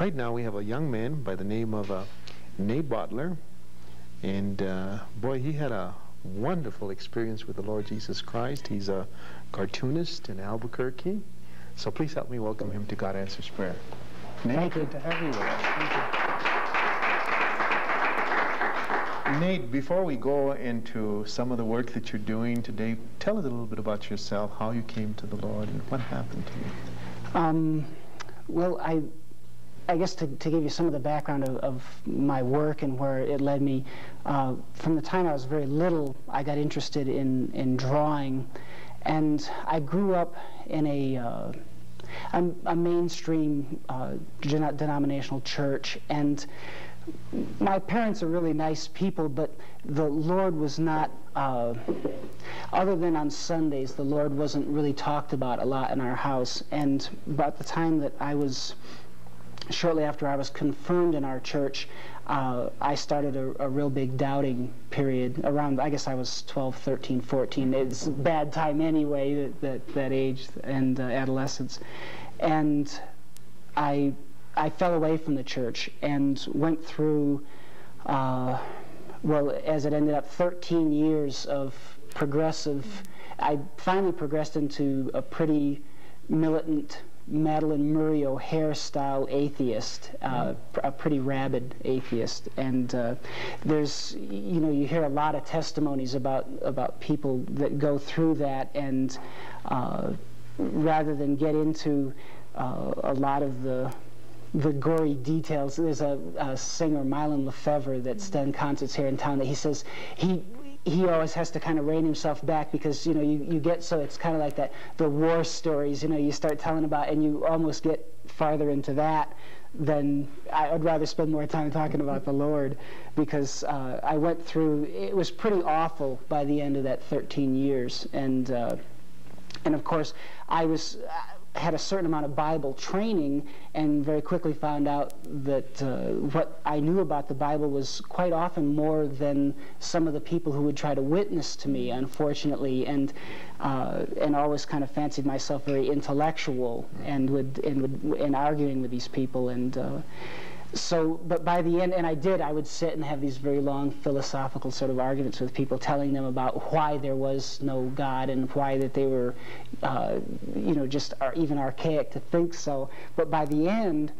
Right now we have a young man by the name of uh, Nate Butler. And uh, boy, he had a wonderful experience with the Lord Jesus Christ. He's a cartoonist in Albuquerque. So please help me welcome him to God Answers Prayer. Nate, Thank good you. to have you with us. Nate, before we go into some of the work that you're doing today, tell us a little bit about yourself, how you came to the Lord, and what happened to you. Um, well, I I guess to, to give you some of the background of, of my work and where it led me, uh, from the time I was very little, I got interested in, in drawing. And I grew up in a, uh, a, a, mainstream uh, denominational church. And my parents are really nice people, but the Lord was not, uh, other than on Sundays, the Lord wasn't really talked about a lot in our house. And about the time that I was shortly after I was confirmed in our church, uh, I started a, a, real big doubting period around, I guess I was 12, 13, 14. It's a bad time anyway, that, that, that age and uh, adolescence. And I, I fell away from the church and went through, uh, well, as it ended up, 13 years of progressive. I finally progressed into a pretty militant Madalyn Murray O'Hair style atheist, uh, a pretty rabid atheist. And uh, there's, you know, you hear a lot of testimonies about, about people that go through that, and uh, rather than get into uh, a lot of the the gory details. There's a, a singer, Mylon Lefevre, that's done concerts here in town. That he says he he always has to kind of rein himself back because you know you, you get so it's kind of like that the war stories you know you start telling about and you almost get farther into that than I would rather spend more time talking about the Lord because uh, I went through it was pretty awful by the end of that 13 years. And uh, and of course I was had a certain amount of Bible training and very quickly found out that uh, what I knew about the Bible was quite often more than some of the people who would try to witness to me, unfortunately, and uh, and always kind of fancied myself very intellectual and would and would and arguing with these people and. Uh, so, but by the end, and I did, I would sit and have these very long philosophical sort of arguments with people, telling them about why there was no God and why that they were, uh, you know, just are even archaic to think so. But by the end,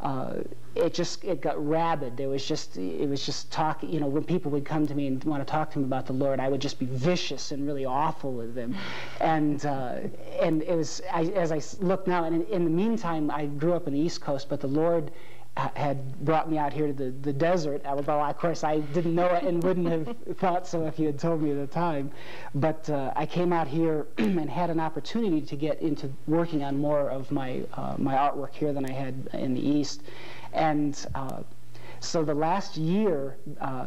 uh, it just it got rabid. There was just it was just talk. You know, when people would come to me and want to talk to me about the Lord, I would just be vicious and really awful with them, and uh, and it was I, as I look now. And in, in the meantime, I grew up in the East Coast, but the Lord had brought me out here to the, the desert, although of course I didn't know it and wouldn't have thought so if you had told me at the time. But uh, I came out here and had an opportunity to get into working on more of my, uh, my artwork here than I had in the East. And uh, so the last year uh,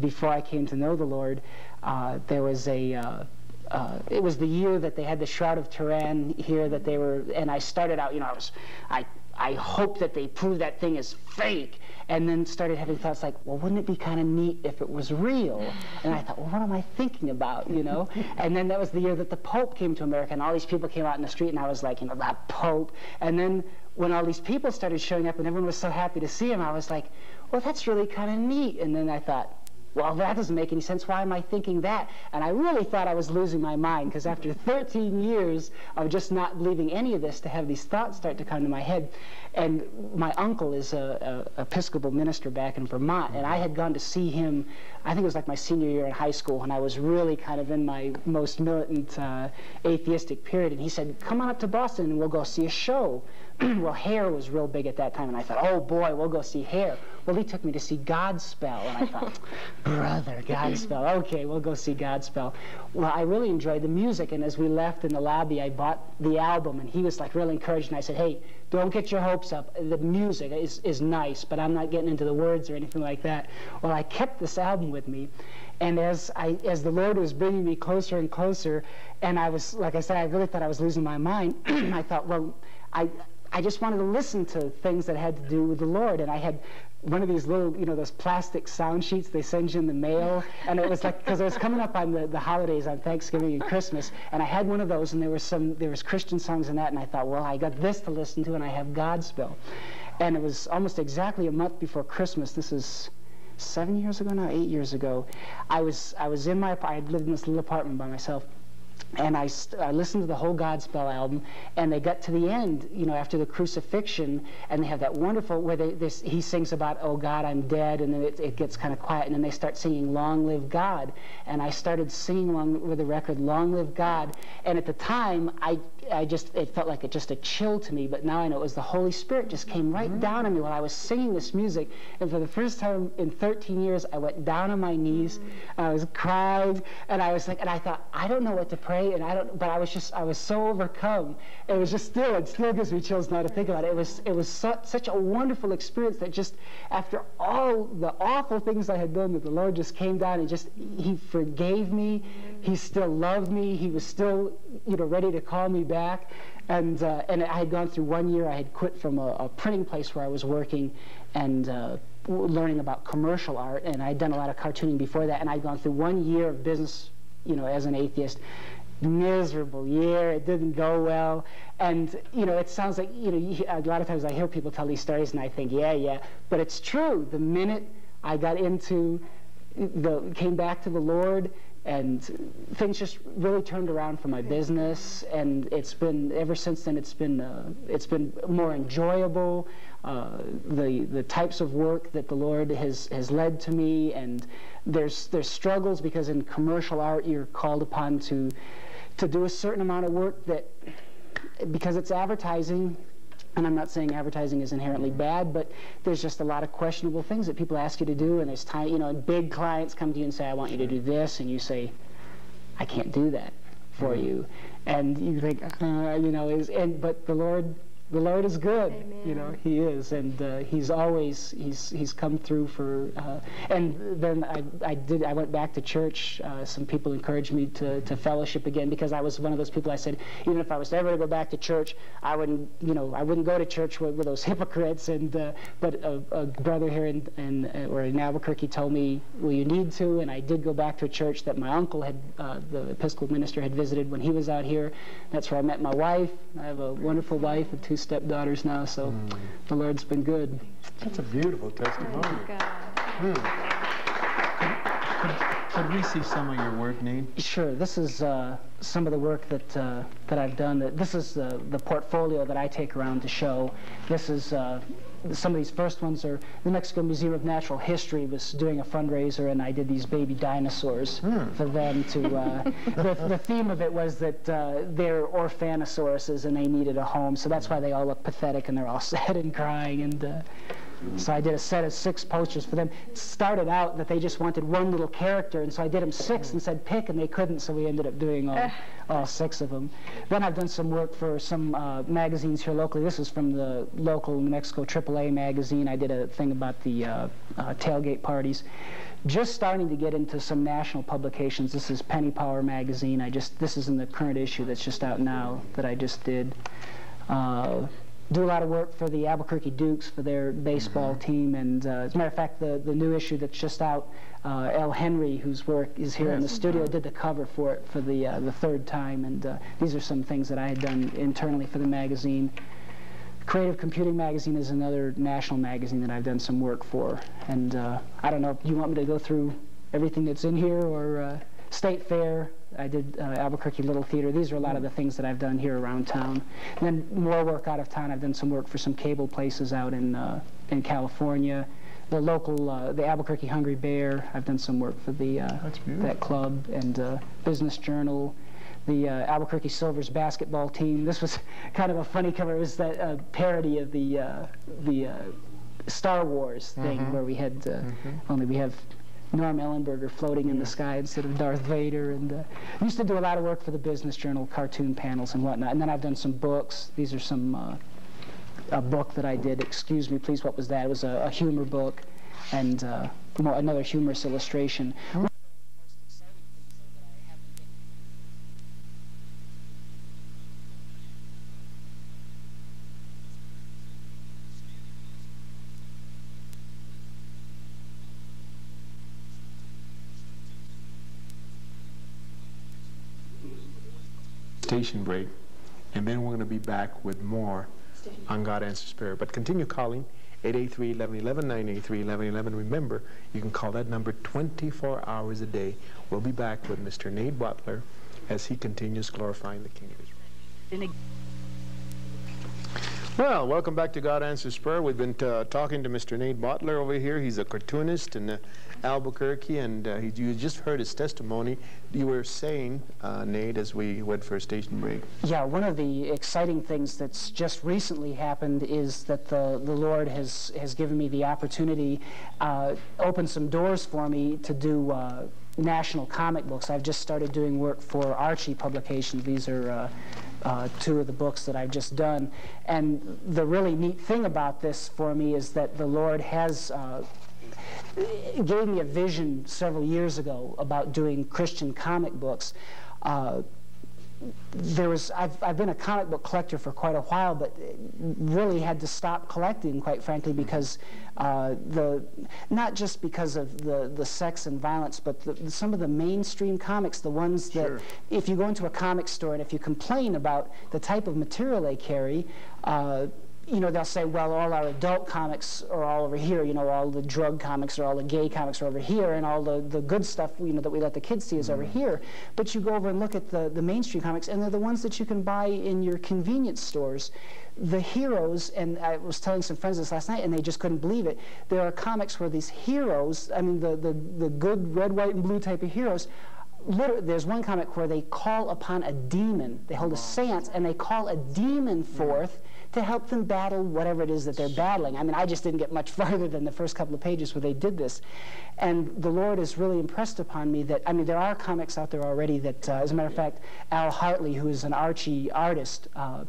before I came to know the Lord, uh, there was a uh, uh, it was the year that they had the Shroud of Turin here that they were, and I started out, you know, I was, I I hope that they prove that thing is fake. And then started having thoughts like, well, wouldn't it be kind of neat if it was real? And I thought, well, what am I thinking about, you know? and then that was the year that the Pope came to America, and all these people came out in the street, and I was like, you know, that Pope. And then when all these people started showing up, and everyone was so happy to see him, I was like, well, that's really kind of neat. And then I thought, well, that doesn't make any sense. Why am I thinking that? And I really thought I was losing my mind because after 13 years of just not believing any of this, to have these thoughts start to come to my head. And my uncle is a, a Episcopal minister back in Vermont, and I had gone to see him. I think it was like my senior year in high school when I was really kind of in my most militant uh, atheistic period. And he said, "Come on up to Boston and we'll go see a show." well, Hair was real big at that time, and I thought, oh boy, we'll go see Hair. Well, he took me to see Godspell, and I thought, brother, Godspell, okay, we'll go see Godspell. Well, I really enjoyed the music, and as we left in the lobby, I bought the album, and he was like really encouraged, and I said, hey, don't get your hopes up. The music is, is nice, but I'm not getting into the words or anything like that. Well, I kept this album with me, and as I, as the Lord was bringing me closer and closer, and I was, like I said, I really thought I was losing my mind. I thought, well, I, I just wanted to listen to things that had to do with the Lord. And I had one of these little, you know, those plastic sound sheets they send you in the mail. And it was like, because it was coming up on the, the holidays on Thanksgiving and Christmas. And I had one of those, and there was some, there was Christian songs in that. And I thought, well, I got this to listen to, and I have Godspell. and it was almost exactly a month before Christmas. This is seven years ago now, eight years ago. I was I was in my I had lived in this little apartment by myself, and I, I, listened to the whole Godspell album, and they got to the end, you know, after the crucifixion, and they have that wonderful where they, this, he sings about, "Oh God, I'm dead," and then it, it, gets kind of quiet, and then they start singing "Long Live God," and I started singing along with the record "Long Live God," and at the time, I, I just it felt like it just a chill to me, but now I know it was the Holy Spirit just came right mm-hmm. down on me while I was singing this music, and for the first time in 13 years, I went down on my knees, mm-hmm. I was crying, and I was like, and I thought, I don't know what to pray and I don't. But I was just, I was so overcome. It was just still, it still gives me chills now to think about it. It was, it was su such a wonderful experience that just after all the awful things I had done, that the Lord just came down and just He forgave me. He still loved me. He was still, you know, ready to call me back. And uh, and I had gone through one year. I had quit from a, a printing place where I was working, and. Uh, learning about commercial art and I'd done a lot of cartooning before that and I'd gone through one year of business you know as an atheist miserable year. It didn't go well. And, you know, it sounds like, you know, a lot of times I hear people tell these stories and I think, yeah, yeah. But it's true. The minute I got into, the came back to the Lord, and things just really turned around for my business and it's been ever since then it's been uh, it's been more enjoyable uh, the the types of work that the Lord has has led to me and there's there's struggles because in commercial art you're called upon to to do a certain amount of work that, because it's advertising, and I'm not saying advertising is inherently bad, but there's just a lot of questionable things that people ask you to do, and there's time, you know, big clients come to you and say, I want you to do this, and you say, I can't do that for mm -hmm. you. And you think, uh, you know, is, and, but the Lord the Lord is good. Amen. You know, He is, and uh, He's always He's He's come through for. Uh, and then I I did I went back to church. Uh, some people encouraged me to to fellowship again because I was one of those people. I said even if I was ever to go back to church, I wouldn't you know I wouldn't go to church with, with those hypocrites. And uh, but a, a, brother here in, in uh, or in Albuquerque told me, well you need to, and I did go back to a church that my uncle had uh, the Episcopal minister had visited when he was out here. That's where I met my wife. I have a wonderful wife and two stepdaughters now, so mm. the Lord's been good. That's a beautiful testimony. Hmm. Could, could, we see some of your work, Nate? Sure. This is uh, some of the work that uh, that I've done. This is uh, the portfolio that I take around to show. This is uh, some of these first ones are the Mexico Museum of Natural History was doing a fundraiser, and I did these baby dinosaurs hmm. for them to. Uh, the, the, theme of it was that uh, they're orphanosauruses and they needed a home, so that's why they all look pathetic and they're all sad and crying and. Uh, so I did a set of six posters for them. It started out that they just wanted one little character, and so I did them six and said pick, and they couldn't, so we ended up doing all, all six of them. Then I've done some work for some uh, magazines here locally. This is from the local New Mexico AAA magazine. I did a thing about the uh, uh, tailgate parties. Just starting to get into some national publications. This is Penny Power magazine. I just this is in the current issue that's just out now that I just did. Do a lot of work for the Albuquerque Dukes for their baseball mm -hmm. team. And uh, as a matter of fact, the, the new issue that's just out, uh, El Henry, whose work is here yes. in the studio, did the cover for it for the, uh, the third time. And uh, these are some things that I had done internally for the magazine. Creative Computing Magazine is another national magazine that I've done some work for. And uh, I don't know, if you want me to go through everything that's in here or uh, State Fair, I did uh, Albuquerque Little Theater. These are a lot of the things that I've done here around town. And then more work out of town. I've done some work for some cable places out in uh, in California. The local, uh, the Albuquerque Hungry Bear. I've done some work for the uh, that club and uh, Business Journal. The uh, Albuquerque Silvers basketball team. This was kind of a funny cover. It was that parody of the the Star Wars thing mm -hmm. where we had mm -hmm. only we have Norm Ellenberger floating in the sky instead of Darth Vader. And uh, I used to do a lot of work for the Business Journal, cartoon panels and whatnot. And then I've done some books. These are some, uh, a book that I did. Excuse me, please, what was that? It was a, a humor book and uh, another humorous illustration. Station break, and then we're going to be back with more on God Answers Prayer. But continue calling 883-1111, 983-1111. Remember, you can call that number 24 hours a day. We'll be back with Mr. Nate Butler as he continues glorifying the King of Israel. Well, welcome back to God Answers Prayer. We've been uh, talking to Mr. Nate Butler over here. He's a cartoonist in uh, Albuquerque, and uh, he, you just heard his testimony. You were saying, uh, Nate, as we went for a station break. Yeah, one of the exciting things that's just recently happened is that the, the Lord has, has given me the opportunity, uh, opened some doors for me to do uh, national comic books. I've just started doing work for Archie Publications. These are uh, two of the books that I've just done. And the really neat thing about this for me is that the Lord has uh, gave me a vision several years ago about doing Christian comic books. Uh, there was I've, I've been a comic book collector for quite a while, but really had to stop collecting, quite frankly, because uh, the not just because of the the sex and violence, but the, some of the mainstream comics, the ones that Sure. if you go into a comic store and if you complain about the type of material they carry. Uh, you know, they'll say, well, all our adult comics are all over here. You know, all the drug comics or all the gay comics are over here, and all the, the good stuff, you know, that we let the kids see is over mm. here. But you go over and look at the, the mainstream comics, and they're the ones that you can buy in your convenience stores. The heroes, and I was telling some friends this last night, and they just couldn't believe it. There are comics where these heroes, I mean, the, the, the good red, white, and blue type of heroes, literally, there's one comic where they call upon a demon. They hold a seance and they call a demon mm. forth to help them battle whatever it is that they're battling. I mean, I just didn't get much farther than the first couple of pages where they did this. And the Lord has really impressed upon me that, I mean, there are comics out there already that, uh, as a matter of fact, Al Hartley, who is an Archie artist, uh,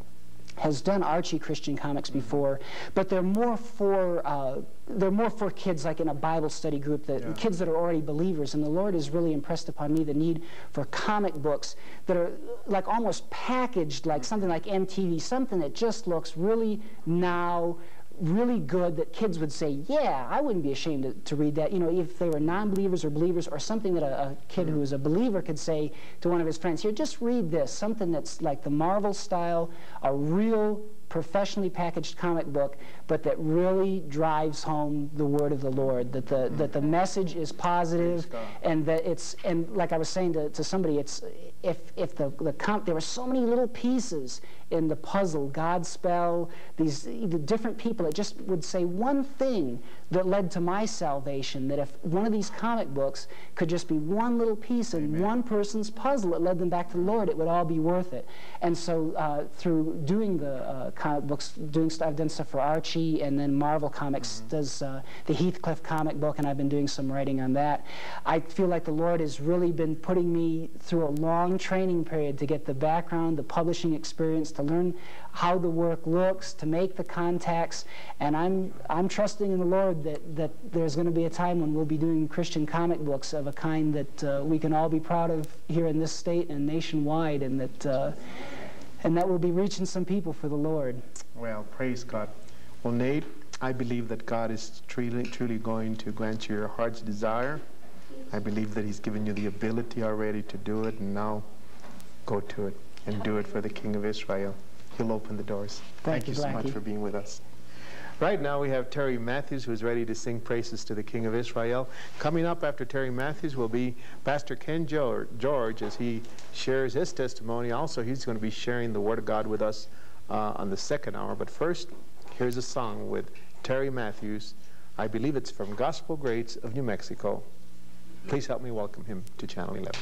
has done Archie Christian comics before, but they're more for uh, they're more for kids like in a Bible study group that Yeah. kids that are already believers. And the Lord has really impressed upon me the need for comic books that are like almost packaged like something like MTV, something that just looks really now. Really good that kids would say, Yeah, I wouldn't be ashamed to, to read that. You know, if they were non believers or believers, or something that a, a kid who is a believer could say to one of his friends, Here, just read this. Something that's like the Marvel style, a real professionally packaged comic book, but that really drives home the word of the Lord. That the mm. that the message is positive, and that it's and like I was saying to, to somebody, it's if if the the com- there were so many little pieces in the puzzle, Godspell, these the different people, it just would say one thing that led to my salvation. That if one of these comic books could just be one little piece in one person's puzzle, it led them back to the Lord. It would all be worth it. And so uh, through doing the uh, comic books, doing stuff, I've done stuff for Archie, and then Marvel Comics does uh, the Heathcliff comic book, and I've been doing some writing on that. I feel like the Lord has really been putting me through a long training period to get the background, the publishing experience, to learn how the work looks, to make the contacts, and I'm I'm trusting in the Lord that that there's going to be a time when we'll be doing Christian comic books of a kind that uh, we can all be proud of here in this state and nationwide, and that uh, and that we'll be reaching some people for the Lord. Well, praise God. Well, Nate, I believe that God is truly, truly going to grant you your heart's desire. I believe that He's given you the ability already to do it, and now go to it and do it for the King of Israel. He'll open the doors. Thank you, so much for being with us. Right now we have Terry Matthews who's ready to sing praises to the King of Israel. Coming up after Terry Matthews will be Pastor Ken George as he shares his testimony. Also, he's going to be sharing the Word of God with us uh, on the second hour. But first, here's a song with Terry Matthews. I believe it's from Gospel Greats of New Mexico. Please help me welcome him to Channel 11.